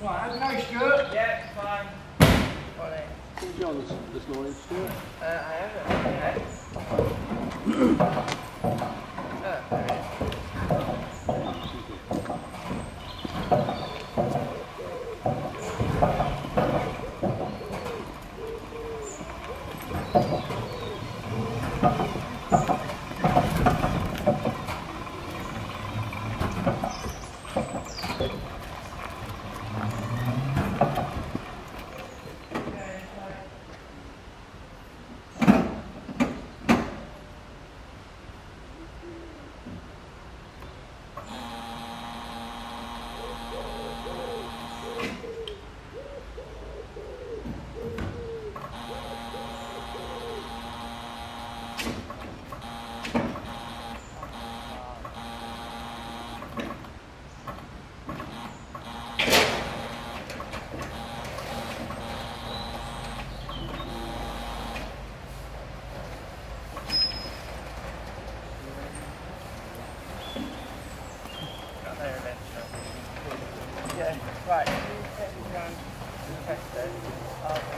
Right, okay, Stuart. Yeah, fine. What it? Did you on this, this morning, Stuart? Uh, I haven't. Okay. oh, there it is. Got there Yeah, right. Everyone, test it. I'll